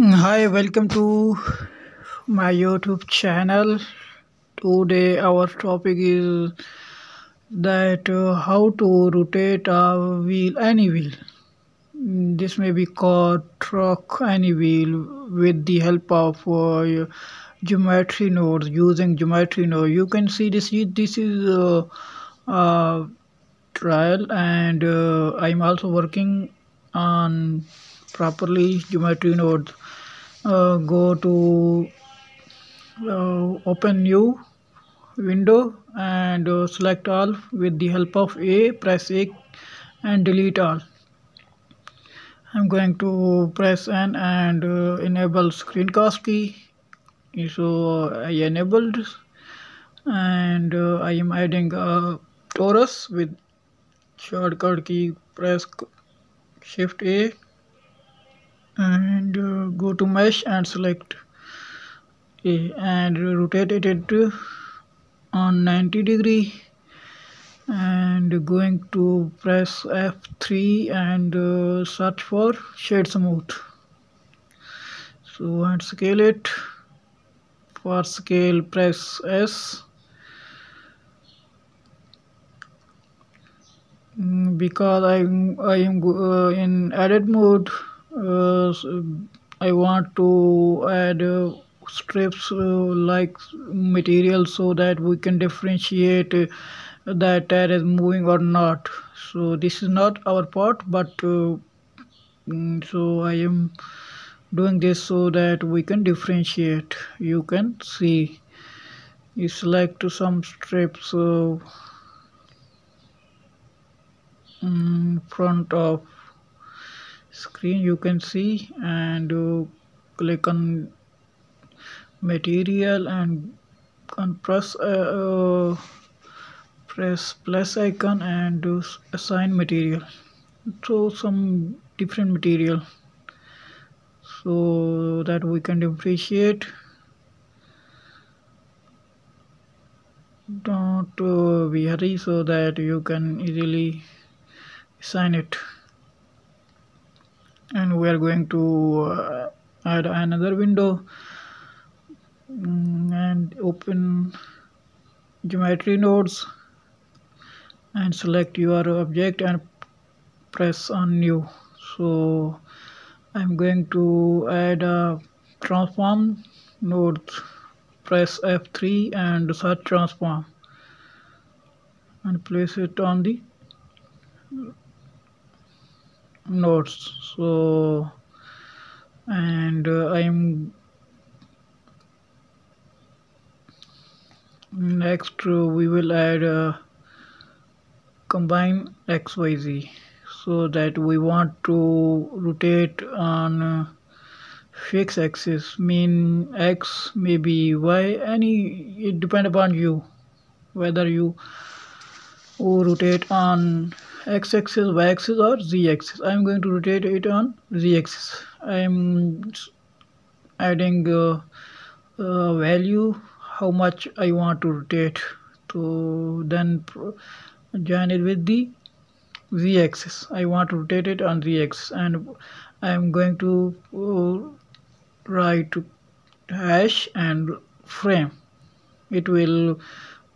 Hi, welcome to my YouTube channel. Today our topic is that uh, how to rotate a wheel, any wheel. This may be called truck any wheel with the help of uh, geometry nodes using geometry node. You can see this. This is uh, uh, trial and uh, I'm also working on properly geometry node uh, go to uh, open new window and uh, select all with the help of A press A and delete all. I'm going to press N and uh, enable screencast key. So I enabled and uh, I am adding a torus with shortcut key. Press shift A and uh, go to mesh and select A and rotate it on 90 degree and going to press F3 and uh, search for shade smooth so and scale it. For scale press S. Mm, because I'm I am uh, in edit mode uh, I want to add uh, strips uh, like material so that we can differentiate uh, that tire is moving or not. So this is not our part but uh, mm, so I am doing this so that we can differentiate. You can see. You select some strips uh, in front of screen you can see and uh, click on material and press uh, uh, press plus icon and uh, assign material. So some different material. So that we can differentiate. Don't uh, be hurry so that you can easily assign it and we are going to uh, add another window. Mm, and open geometry nodes. And select your object and press on new. So I'm going to add a transform node. Press F3 and search transform. And place it on the nodes so and uh, I'm next uh, we will add uh, combine XYZ so that we want to rotate on uh, fixed axis mean X maybe Y any it depend upon you whether you rotate on x-axis y-axis or z-axis? I'm going to rotate it on z-axis. I'm adding uh, uh, value how much i want to rotate. To then join it with the z-axis. I want to rotate it on z-axis. And i'm going to uh, write hash and frame. It will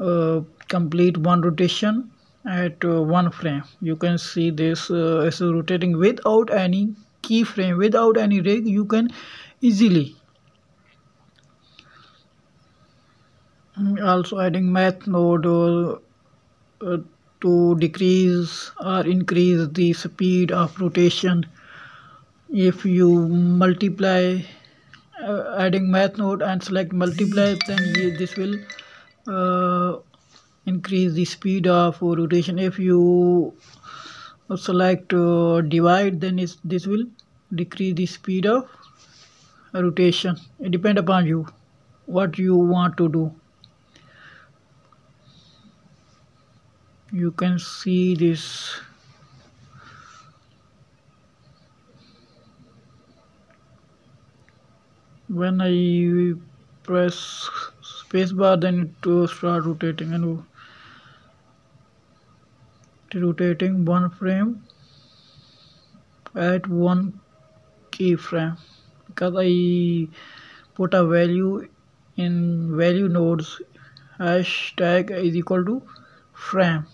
uh, complete one rotation at uh, one frame. You can see this uh, is rotating without any keyframe without any rig you can easily also adding math node uh, uh, to decrease or increase the speed of rotation. If you multiply uh, adding math node and select multiply then this will uh, increase the speed of rotation. If you select uh, divide then this will decrease the speed of rotation. It depend upon you what you want to do. You can see this. When I press spacebar then it will start rotating and rotating one frame. At one keyframe. Because I put a value in value nodes. Hashtag is equal to frame.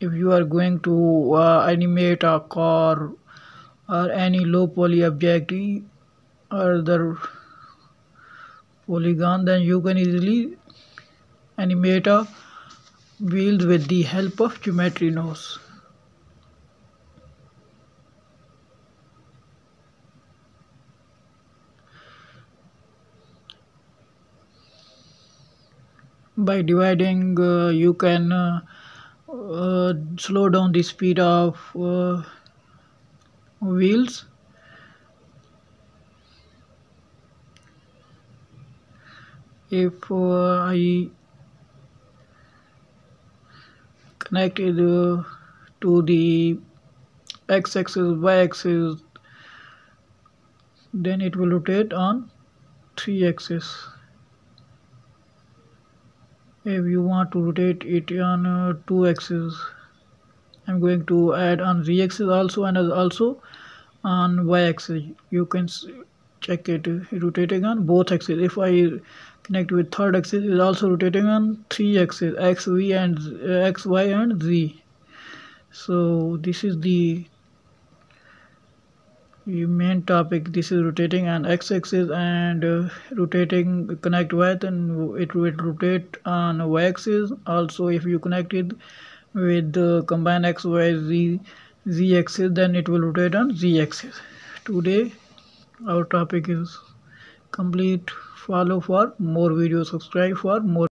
If you are going to uh, animate a car or any low poly object or the polygon then you can easily animate a wheels with the help of geometry nodes by dividing uh, you can uh, uh, slow down the speed of uh, wheels. If uh, I connect it uh, to the x-axis y-axis then it will rotate on 3 axis if you want to rotate it on uh, two axes I'm going to add on z axis also and also on y axis you can check it rotating on both axes if I connect with third axis is also rotating on three axes x v and uh, x y and z. So this is the main topic. This is rotating on x-axis and uh, rotating connect with and it will rotate on y-axis also if you connect it with the combine x y z z axis then it will rotate on z axis. Today our topic is complete. Follow for more videos. Subscribe for more